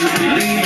believe.